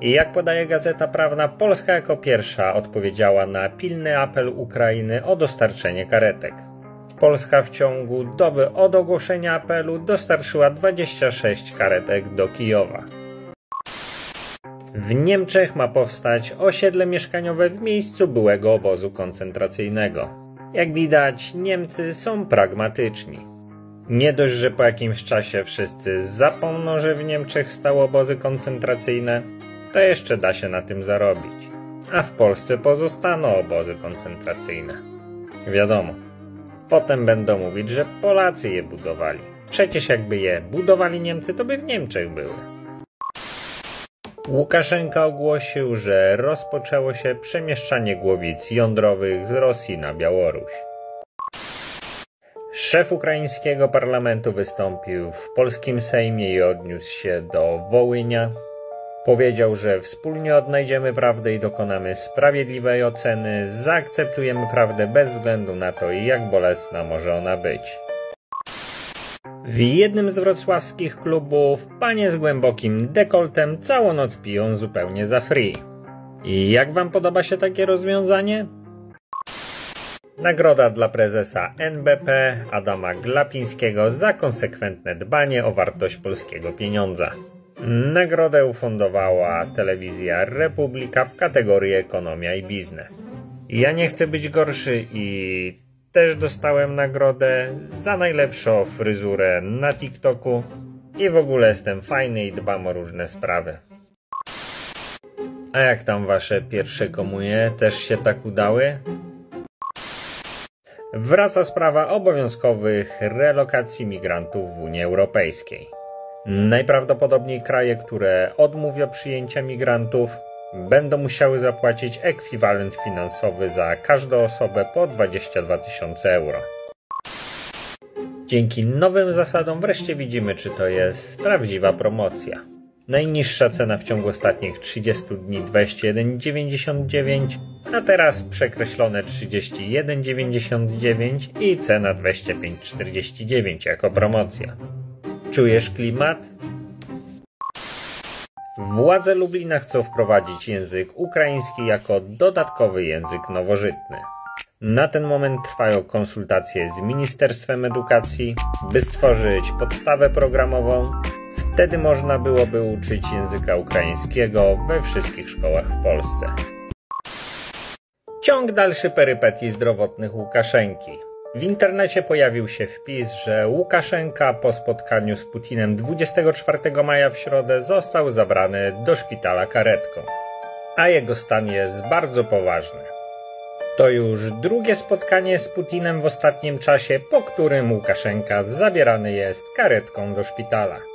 Jak podaje Gazeta Prawna, Polska jako pierwsza odpowiedziała na pilny apel Ukrainy o dostarczenie karetek. Polska w ciągu doby od ogłoszenia apelu dostarczyła 26 karetek do Kijowa. W Niemczech ma powstać osiedle mieszkaniowe w miejscu byłego obozu koncentracyjnego. Jak widać, Niemcy są pragmatyczni. Nie dość, że po jakimś czasie wszyscy zapomną, że w Niemczech stały obozy koncentracyjne, to jeszcze da się na tym zarobić. A w Polsce pozostaną obozy koncentracyjne. Wiadomo. Potem będą mówić, że Polacy je budowali. Przecież jakby je budowali Niemcy, to by w Niemczech były. Łukaszenka ogłosił, że rozpoczęło się przemieszczanie głowic jądrowych z Rosji na Białoruś. Szef ukraińskiego parlamentu wystąpił w polskim Sejmie i odniósł się do Wołynia. Powiedział, że wspólnie odnajdziemy prawdę i dokonamy sprawiedliwej oceny, zaakceptujemy prawdę bez względu na to, jak bolesna może ona być. W jednym z wrocławskich klubów panie z głębokim dekoltem całą noc piją zupełnie za free. I jak wam podoba się takie rozwiązanie? Nagroda dla prezesa NBP Adama Glapińskiego za konsekwentne dbanie o wartość polskiego pieniądza. Nagrodę ufundowała telewizja Republika w kategorii Ekonomia i Biznes. Ja nie chcę być gorszy i też dostałem nagrodę za najlepszą fryzurę na TikToku i w ogóle jestem fajny i dbam o różne sprawy. A jak tam wasze pierwsze komunie? Też się tak udały? Wraca sprawa obowiązkowych relokacji migrantów w Unii Europejskiej. Najprawdopodobniej kraje, które odmówią przyjęcia migrantów, będą musiały zapłacić ekwiwalent finansowy za każdą osobę po 22 tysiące euro. Dzięki nowym zasadom wreszcie widzimy, czy to jest prawdziwa promocja. Najniższa cena w ciągu ostatnich 30 dni 21,99, a teraz przekreślone 31,99 i cena 25,49 jako promocja. Czujesz klimat? Władze Lublina chcą wprowadzić język ukraiński jako dodatkowy język nowożytny. Na ten moment trwają konsultacje z Ministerstwem Edukacji, by stworzyć podstawę programową. Wtedy można byłoby uczyć języka ukraińskiego we wszystkich szkołach w Polsce. Ciąg dalszy perypetii zdrowotnych Łukaszenki. W internecie pojawił się wpis, że Łukaszenka po spotkaniu z Putinem 24 maja w środę został zabrany do szpitala karetką, a jego stan jest bardzo poważny. To już drugie spotkanie z Putinem w ostatnim czasie, po którym Łukaszenka zabierany jest karetką do szpitala.